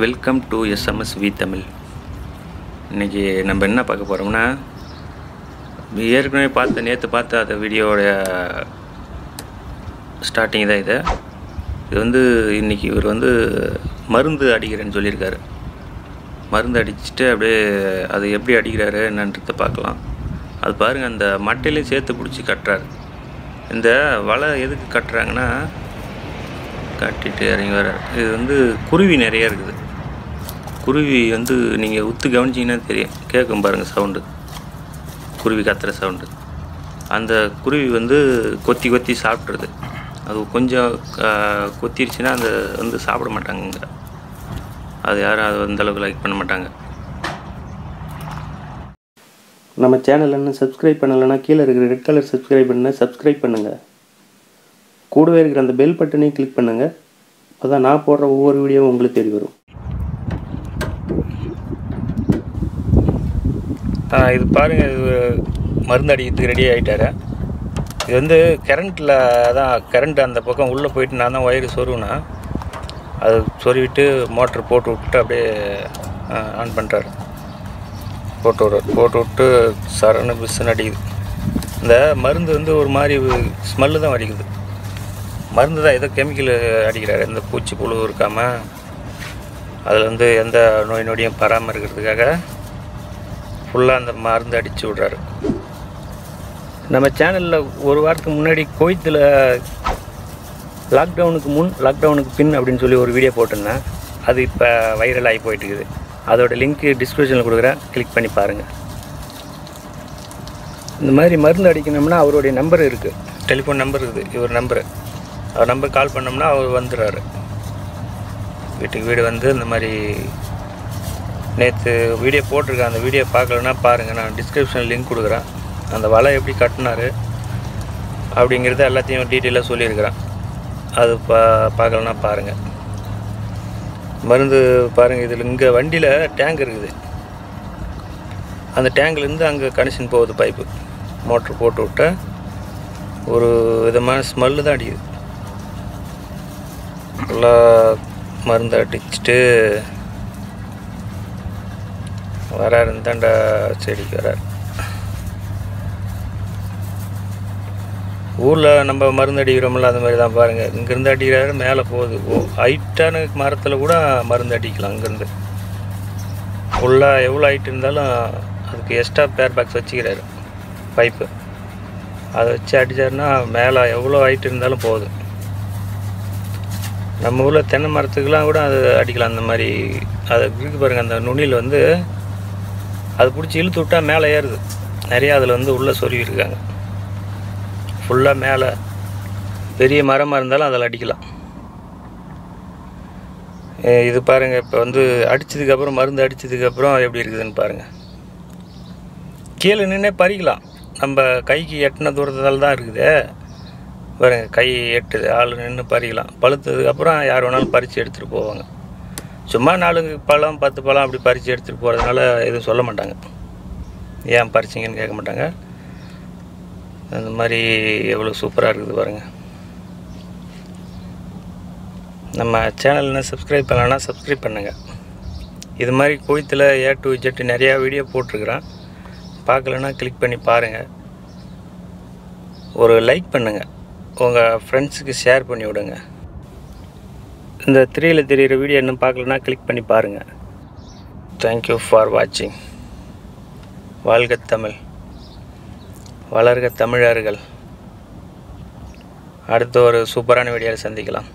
Welcome to SMS V Tamil இன்றைக்கி நம்ம என்ன பார்க்க போகிறோம்னா ஏற்கனவே பார்த்த நேற்று பார்த்த அந்த வீடியோடைய ஸ்டார்டிங் தான் இது. இது வந்து இன்றைக்கி இவர் வந்து மருந்து அடிக்கிறேன்னு சொல்லியிருக்காரு. மருந்து அடிச்சுட்டு அப்படியே அது எப்படி அடிக்கிறாரு என்னன்றதை பார்க்கலாம். அது பாருங்கள் அந்த மட்டையிலையும் சேர்த்து பிடிச்சி கட்டுறாரு. இந்த வலை எதுக்கு கட்டுறாங்கன்னா கட்டிட்டு இறங்கி வர இது வந்து குருவி நிறைய இருக்குது. குருவி வந்து நீங்கள் உத்து கவனிச்சிங்கன்னா தெரியும். கேட்கும் பாருங்கள் சவுண்டு குருவி கத்துற சவுண்டு அந்த குருவி வந்து கொத்தி கொத்தி சாப்பிட்றது அது கொஞ்சம் கொத்திருச்சுன்னா அந்த வந்து சாப்பிட மாட்டாங்க அது யாரும் அது அந்தளவுக்கு லைக் பண்ண மாட்டாங்க. நம்ம சேனல் என்ன சப்ஸ்கிரைப் பண்ணலைன்னா கீழே இருக்கிற ரெட் கலர் சப்ஸ்கிரைப் பண்ண சப்ஸ்கிரைப் பண்ணுங்கள் கூடவே இருக்கிற அந்த பெல் பட்டனையும் கிளிக் பண்ணுங்கள் அப்போ தான் நான் போடுற ஒவ்வொரு வீடியோவும் உங்களுக்கு தேடி வரும். இது பாருங்கள் இது மருந்து அடிக்கிறதுக்கு ரெடி ஆகிட்டாரு இது வந்து கரண்ட்டில் தான் கரண்ட் அந்த பக்கம் உள்ளே போயிட்டு நான் தான் ஒயரு சொருவினா அது சொருவிட்டு மோட்ரு போட்டு விட்டுட்டு அப்படியே ஆன் பண்ணுறாரு போட்டு விட்றாரு போட்டு விட்டு சரணு பிஸ்ஸுன்னு அடிக்குது. இந்த மருந்து வந்து ஒரு மாதிரி ஸ்மெல்லு தான் அடிக்குது. மருந்து தான் ஏதோ கெமிக்கல் அடிக்கிறாரு. எந்த பூச்சி புழு இருக்காமல் அதில் வந்து எந்த நோய் நொடியும் பராமரிக்கிறதுக்காக ஃபுல்லாக அந்த மருந்து அடித்து விட்றாரு. நம்ம சேனலில் ஒரு வாரத்துக்கு முன்னாடி கோயத்தில் லாக்டவுனுக்கு முன் லாக்டவுனுக்கு பின் அப்படின்னு சொல்லி ஒரு வீடியோ போட்டிருந்தேன். அது இப்போ வைரல் ஆகி போயிட்டுருக்குது. அதோட லிங்க்கு டிஸ்கிரிப்ஷனில் கொடுக்குறேன். கிளிக் பண்ணி பாருங்கள் இந்த மாதிரி மருந்து அடிக்கணும்னா அவருடைய நம்பர் இருக்குது டெலிஃபோன் நம்பர் இருக்குது. இவர் நம்பரு அவர் நம்பர் கால் பண்ணோம்னா அவர் வந்துடுறாரு. வீட்டுக்கு வீடு வந்து இந்த மாதிரி நேற்று வீடியோ போட்டிருக்கேன் அந்த வீடியோ பார்க்கலன்னா பாருங்கள் நான் டிஸ்கிரிப்ஷன் லிங்க் கொடுக்குறேன். அந்த வலை எப்படி கட்டினாரு அப்படிங்கிறத எல்லாத்தையும் டீட்டெயிலாக சொல்லியிருக்கிறேன். அது பா பார்க்கலன்னா பாருங்கள் மருந்து பாருங்கள் இதில் இங்கே வண்டியில் டேங்க் இருக்குது. அந்த டேங்க்லேருந்து அங்கே கனெக்ஷன் போகுது பைப்பு மோட்ரு போட்டு விட்டா ஒரு விதமான ஸ்மெல்லு தான் அடிக்குது. நல்லா மருந்து அடிச்சுட்டு வராரு இந்தாண்டா செடிக்கு வராரு. ஊரில் நம்ம மருந்து அடிக்கிறோம்ல அந்த மாதிரி தான் பாருங்கள் இங்கேருந்து அடிக்கிறாரு மேலே போகுது. ஓ ஹைட்டான மரத்தில் கூட மருந்து அடிக்கலாம் இங்கேருந்து. ஃபுல்லாக எவ்வளோ ஹைட் இருந்தாலும் அதுக்கு எக்ஸ்ட்ரா பேர் பாக்ஸ் வச்சுக்கிறாரு பைப்பு அதை வச்சு அடித்தாருன்னா மேலே எவ்வளோ ஹைட் இருந்தாலும் போகுது. நம்ம ஊரில் தென்னை மரத்துக்கெலாம் கூட அது அடிக்கலாம் அந்த மாதிரி. அது இருக்கு பாருங்கள் அந்த நுனியில் வந்து அது பிடிச்சி இழுத்து விட்டால் மேலே ஏறுது. நிறையா அதில் வந்து உள்ளே சொருவி இருக்காங்க ஃபுல்லாக மேலே பெரிய மரமாக இருந்தாலும் அதில் அடிக்கலாம். இது பாருங்கள் இப்போ வந்து அடித்ததுக்கப்புறம் மருந்து அடித்ததுக்கப்புறம் எப்படி இருக்குதுன்னு பாருங்கள் கீழே நின்னே பறிக்கலாம். நம்ம கைக்கு எட்டின தூரத்தால் தான் இருக்குது. பாருங்கள் கை எட்டுது ஆள் நின்று பறிக்கலாம். பழுத்ததுக்கப்புறம் யார் வேணாலும் பறித்து எடுத்துகிட்டு போவாங்க. சும்மா நாலு பழம் பத்து பழம் அப்படி பறித்து எடுத்துகிட்டு போகிறதுனால எதுவும் சொல்ல மாட்டாங்க. ஏன் பறிச்சிங்கன்னு கேட்க மாட்டாங்க. அந்த மாதிரி எவ்வளோ சூப்பராக இருக்குது பாருங்கள் நம்ம சேனல் என்ன சப்ஸ்கிரைப் பண்ணலன்னா சப்ஸ்கிரைப் பண்ணுங்கள் இது மாதிரி கோயத்தில் ஏ டு ஜெட் நிறையா வீடியோ போட்டிருக்கிறேன். பார்க்கலன்னா கிளிக் பண்ணி பாருங்கள் ஒரு லைக் பண்ணுங்கள் உங்கள் ஃப்ரெண்ட்ஸுக்கு ஷேர் பண்ணி விடுங்க. இந்த த்ரீயில் தெரிகிற வீடியோ இன்னும் பார்க்கலன்னா கிளிக் பண்ணி பாருங்கள் தேங்க்யூ ஃபார் வாட்சிங் வாழ்க தமிழ். வளர்க தமிழர்கள். அடுத்த ஒரு சூப்பரான வீடியோவில் சந்திக்கலாம்.